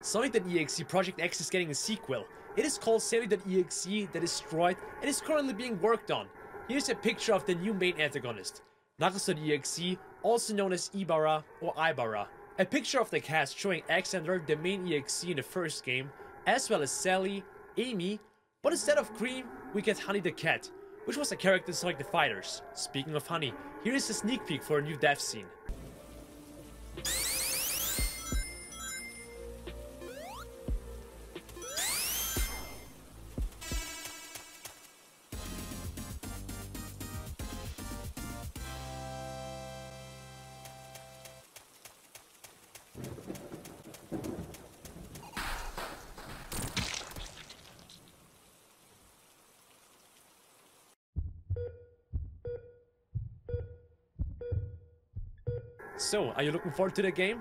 Sonic.exe Project X is getting a sequel. It is called Sonic.exe The Destroyer and is currently being worked on. Here's a picture of the new main antagonist, Knuckles.exe, also known as Ibara or Ibara. A picture of the cast showing Xander, the main EXE in the first game, as well as Sally, Amy, but instead of Cream, we get Honey the Cat, which was a character in Sonic the Fighters. Speaking of Honey, here is a sneak peek for a new death scene. So, are you looking forward to the game?